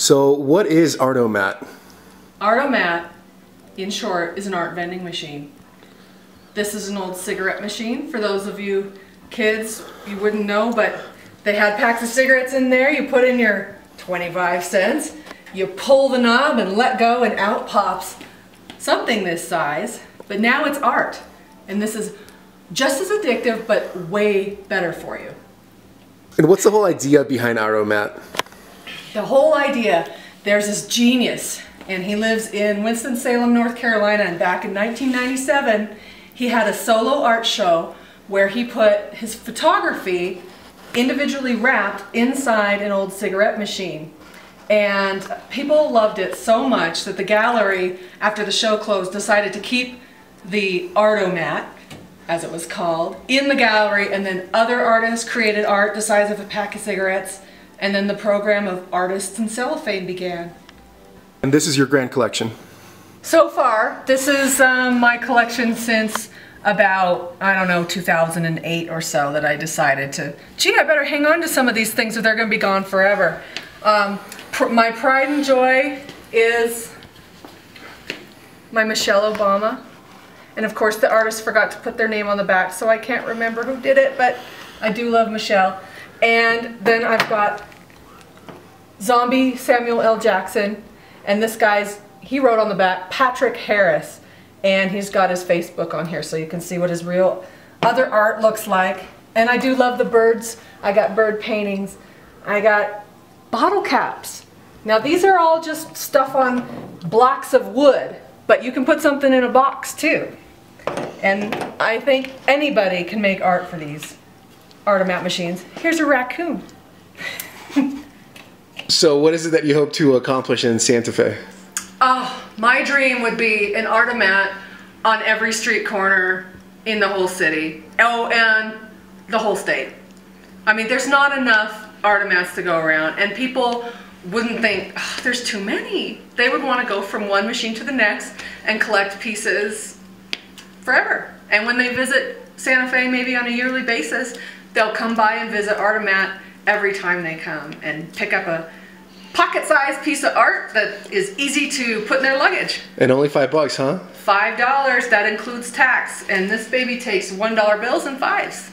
So what is Art-O-Mat? Art-O-Mat, in short, is an art vending machine. This is an old cigarette machine. For those of you kids, you wouldn't know, but they had packs of cigarettes in there. You put in your 25 cents, you pull the knob and let go and out pops something this size. But now it's art. And this is just as addictive, but way better for you. And what's the whole idea behind Art-O-Mat? The whole idea, there's this genius, and he lives in Winston-Salem, North Carolina, and back in 1997, he had a solo art show where he put his photography individually wrapped inside an old cigarette machine. And people loved it so much that the gallery, after the show closed, decided to keep the Art-O-Mat, as it was called, in the gallery, and then other artists created art the size of a pack of cigarettes, and then the program of artists in cellophane began. And this is your grand collection? So far, this is um, my collection since about, I don't know, 2008 or so that I decided to, gee, I better hang on to some of these things or they're going to be gone forever. Um, pr my pride and joy is my Michelle Obama. And of course the artist forgot to put their name on the back, so I can't remember who did it, but I do love Michelle. And then I've got Zombie Samuel L. Jackson, and this guy's, he wrote on the back, Patrick Harris, and he's got his Facebook on here so you can see what his real other art looks like. And I do love the birds. I got bird paintings. I got bottle caps. Now these are all just stuff on blocks of wood, but you can put something in a box too. And I think anybody can make art for these Art-O-Mat machines. Here's a raccoon. so what is it that you hope to accomplish in Santa Fe? Oh, my dream would be an Art-O-Mat on every street corner in the whole city. Oh, and the whole state. I mean, there's not enough Art-O-Mats to go around, and people wouldn't think, oh, there's too many. They would want to go from one machine to the next and collect pieces forever. And when they visit Santa Fe, maybe on a yearly basis, they'll come by and visit Art-O-Mat every time they come and pick up a pocket-sized piece of art that is easy to put in their luggage. And only five bucks, huh? Five dollars, that includes tax. And this baby takes one dollar bills and fives.